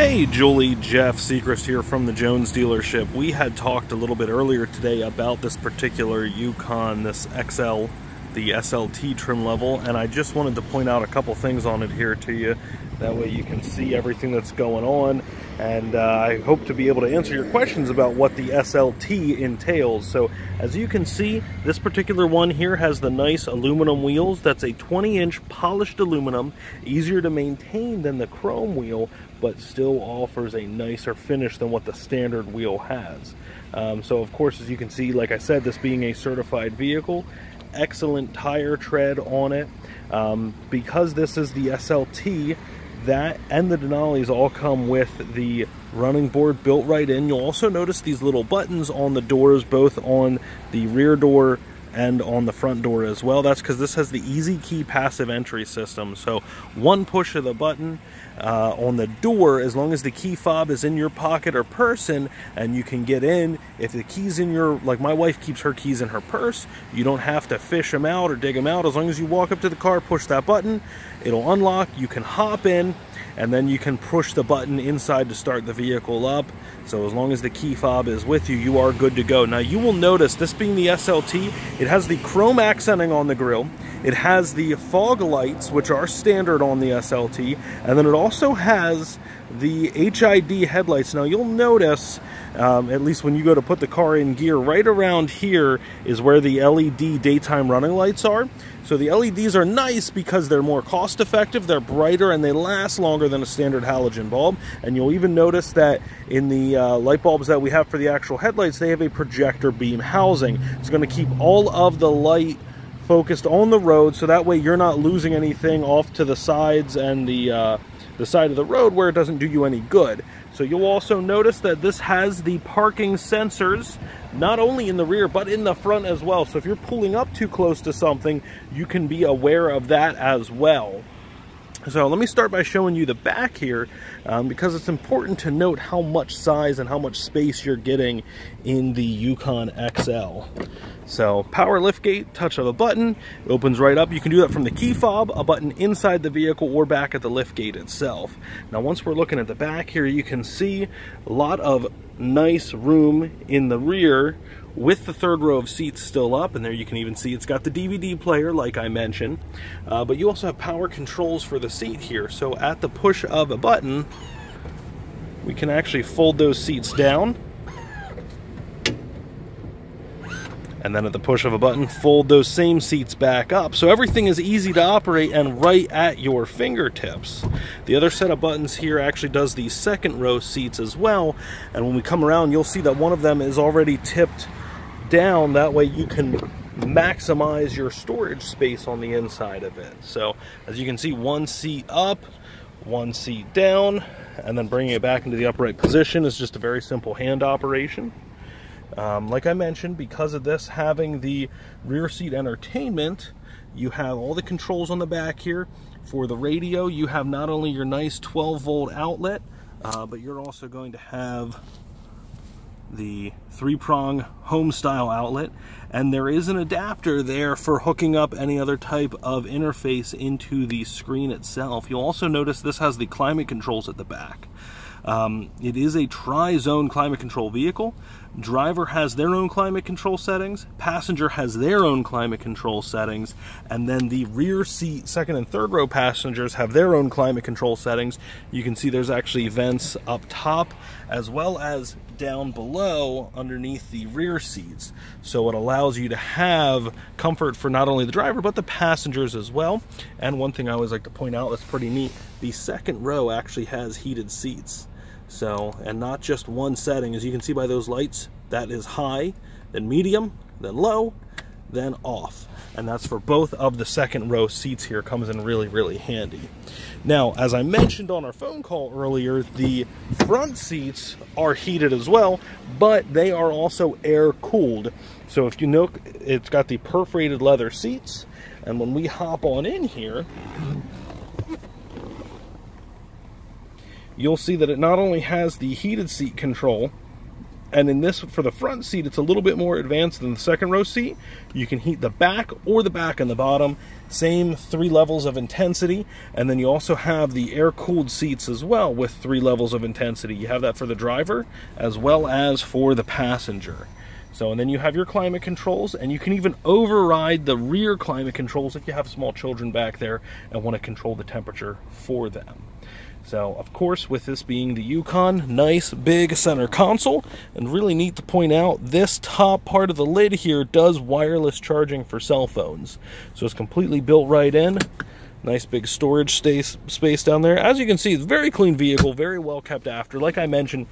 Hey, Julie, Jeff Siegrist here from the Jones dealership. We had talked a little bit earlier today about this particular Yukon, this XL, the SLT trim level, and I just wanted to point out a couple things on it here to you. That way you can see everything that's going on, and uh, I hope to be able to answer your questions about what the SLT entails. So, as you can see, this particular one here has the nice aluminum wheels. That's a 20-inch polished aluminum, easier to maintain than the chrome wheel, but still offers a nicer finish than what the standard wheel has. Um, so of course, as you can see, like I said, this being a certified vehicle, excellent tire tread on it. Um, because this is the SLT, that and the Denali's all come with the running board built right in. You'll also notice these little buttons on the doors, both on the rear door and on the front door as well. That's because this has the easy key passive entry system. So one push of the button uh, on the door, as long as the key fob is in your pocket or person and you can get in, if the key's in your, like my wife keeps her keys in her purse, you don't have to fish them out or dig them out. As long as you walk up to the car, push that button, it'll unlock, you can hop in, and then you can push the button inside to start the vehicle up. So as long as the key fob is with you, you are good to go. Now you will notice, this being the SLT, it has the chrome accenting on the grill, It has the fog lights, which are standard on the SLT, and then it also has the HID headlights. Now you'll notice, um, at least when you go to put the car in gear, right around here is where the LED daytime running lights are. So the LEDs are nice because they're more cost effective, they're brighter, and they last longer than a standard halogen bulb. And you'll even notice that in the uh, light bulbs that we have for the actual headlights, they have a projector beam housing. It's going to keep all of the light focused on the road so that way you're not losing anything off to the sides and the uh, the side of the road where it doesn't do you any good. So you'll also notice that this has the parking sensors, not only in the rear, but in the front as well. So if you're pulling up too close to something, you can be aware of that as well. So let me start by showing you the back here um, because it's important to note how much size and how much space you're getting in the Yukon XL. So power lift gate, touch of a button, it opens right up. You can do that from the key fob, a button inside the vehicle, or back at the lift gate itself. Now once we're looking at the back here, you can see a lot of nice room in the rear with the third row of seats still up, and there you can even see it's got the DVD player, like I mentioned. Uh, but you also have power controls for the seat here. So at the push of a button, we can actually fold those seats down. And then at the push of a button, fold those same seats back up. So everything is easy to operate and right at your fingertips. The other set of buttons here actually does the second row seats as well. And when we come around, you'll see that one of them is already tipped down. That way you can maximize your storage space on the inside of it. So as you can see, one seat up, one seat down, and then bringing it back into the upright position is just a very simple hand operation. Um, like I mentioned, because of this having the rear seat entertainment, you have all the controls on the back here. For the radio, you have not only your nice 12 volt outlet, uh, but you're also going to have the three-prong home style outlet and there is an adapter there for hooking up any other type of interface into the screen itself. You'll also notice this has the climate controls at the back. Um, it is a tri-zone climate control vehicle. Driver has their own climate control settings, passenger has their own climate control settings, and then the rear seat, second and third row passengers have their own climate control settings. You can see there's actually vents up top as well as down below underneath the rear seats. So it allows you to have comfort for not only the driver but the passengers as well. And one thing I always like to point out that's pretty neat, the second row actually has heated seats. So, and not just one setting. As you can see by those lights, that is high, then medium, then low, then off. And that's for both of the second row seats here. Comes in really, really handy. Now, as I mentioned on our phone call earlier, the front seats are heated as well, but they are also air cooled. So if you know, it's got the perforated leather seats. And when we hop on in here, you'll see that it not only has the heated seat control, And in this, for the front seat, it's a little bit more advanced than the second row seat. You can heat the back or the back and the bottom. Same three levels of intensity. And then you also have the air-cooled seats as well with three levels of intensity. You have that for the driver as well as for the passenger. So, and then you have your climate controls, and you can even override the rear climate controls if you have small children back there and want to control the temperature for them. So, of course, with this being the Yukon, nice big center console, and really neat to point out, this top part of the lid here does wireless charging for cell phones. So it's completely built right in. Nice big storage space, down there. As you can see, it's very clean vehicle, very well kept after. Like I mentioned,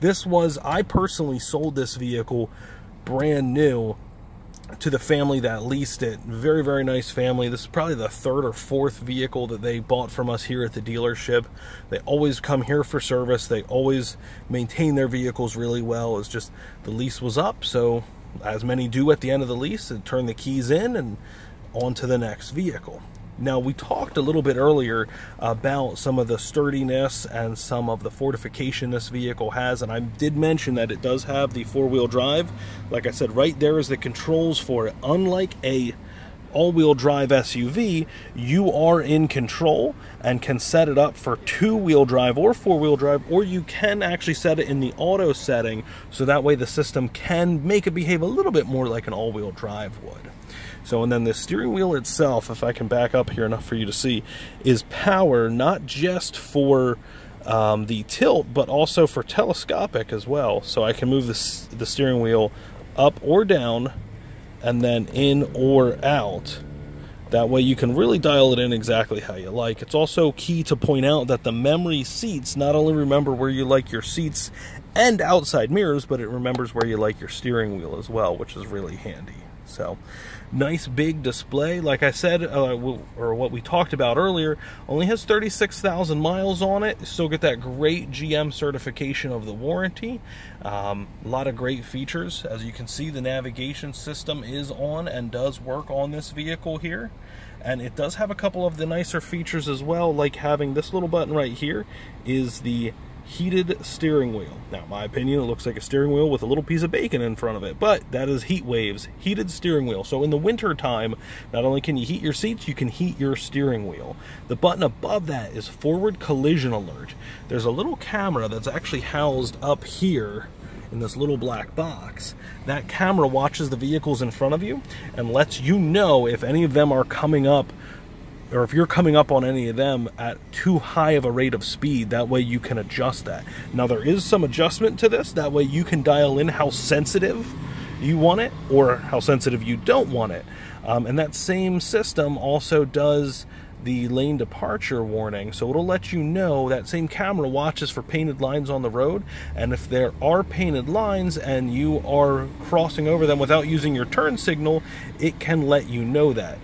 this was, I personally sold this vehicle brand new to the family that leased it. Very, very nice family. This is probably the third or fourth vehicle that they bought from us here at the dealership. They always come here for service. They always maintain their vehicles really well. It's just the lease was up, so as many do at the end of the lease, and turn the keys in and on to the next vehicle. Now, we talked a little bit earlier about some of the sturdiness and some of the fortification this vehicle has, and I did mention that it does have the four-wheel drive. Like I said, right there is the controls for it. Unlike a all-wheel drive SUV, you are in control and can set it up for two-wheel drive or four-wheel drive, or you can actually set it in the auto setting, so that way the system can make it behave a little bit more like an all-wheel drive would. So, and then the steering wheel itself, if I can back up here enough for you to see, is power not just for um, the tilt, but also for telescopic as well. So I can move the, the steering wheel up or down and then in or out. That way you can really dial it in exactly how you like. It's also key to point out that the memory seats not only remember where you like your seats and outside mirrors, but it remembers where you like your steering wheel as well, which is really handy. So, nice big display. Like I said, uh, or what we talked about earlier, only has 36,000 miles on it. Still get that great GM certification of the warranty. Um, a lot of great features. As you can see, the navigation system is on and does work on this vehicle here. And it does have a couple of the nicer features as well, like having this little button right here is the heated steering wheel. Now, my opinion, it looks like a steering wheel with a little piece of bacon in front of it, but that is heat waves, heated steering wheel. So in the winter time, not only can you heat your seats, you can heat your steering wheel. The button above that is forward collision alert. There's a little camera that's actually housed up here in this little black box. That camera watches the vehicles in front of you and lets you know if any of them are coming up or if you're coming up on any of them at too high of a rate of speed, that way you can adjust that. Now there is some adjustment to this, that way you can dial in how sensitive you want it or how sensitive you don't want it. Um, and that same system also does the lane departure warning. So it'll let you know that same camera watches for painted lines on the road. And if there are painted lines and you are crossing over them without using your turn signal, it can let you know that.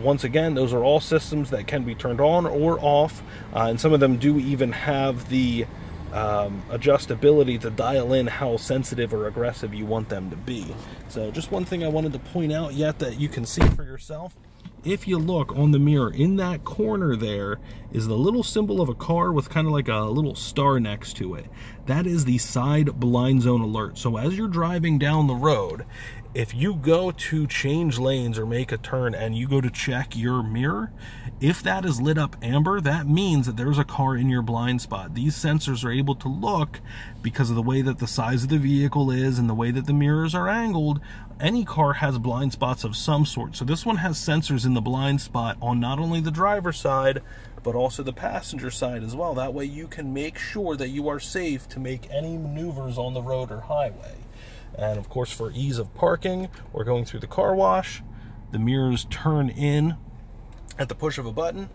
Once again, those are all systems that can be turned on or off, uh, and some of them do even have the um, adjustability to dial in how sensitive or aggressive you want them to be. So just one thing I wanted to point out yet that you can see for yourself. If you look on the mirror, in that corner there is the little symbol of a car with kind of like a little star next to it. That is the side blind zone alert. So as you're driving down the road, if you go to change lanes or make a turn and you go to check your mirror, if that is lit up amber, that means that there's a car in your blind spot. These sensors are able to look because of the way that the size of the vehicle is and the way that the mirrors are angled. Any car has blind spots of some sort. So this one has sensors in the blind spot on not only the driver's side, but also the passenger side as well. That way you can make sure that you are safe to make any maneuvers on the road or highway. And of course, for ease of parking or going through the car wash, the mirrors turn in at the push of a button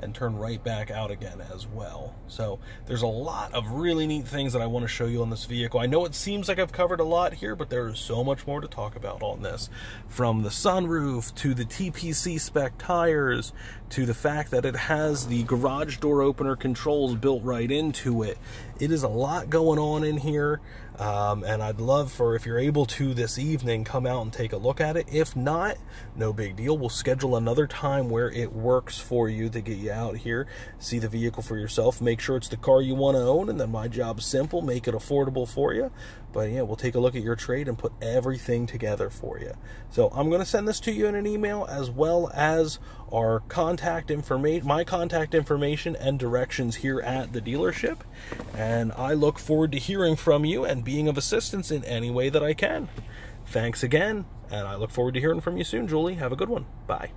and turn right back out again as well. So there's a lot of really neat things that I want to show you on this vehicle. I know it seems like I've covered a lot here, but there is so much more to talk about on this. From the sunroof to the TPC spec tires to the fact that it has the garage door opener controls built right into it. It is a lot going on in here. Um, and I'd love for, if you're able to this evening, come out and take a look at it. If not, no big deal. We'll schedule another time where it works for you to get you out here, see the vehicle for yourself, make sure it's the car you want to own, and then my job's simple, make it affordable for you. But yeah, we'll take a look at your trade and put everything together for you. So I'm going to send this to you in an email as well as our contact information, my contact information and directions here at the dealership. And I look forward to hearing from you and being of assistance in any way that I can. Thanks again, and I look forward to hearing from you soon, Julie. Have a good one. Bye.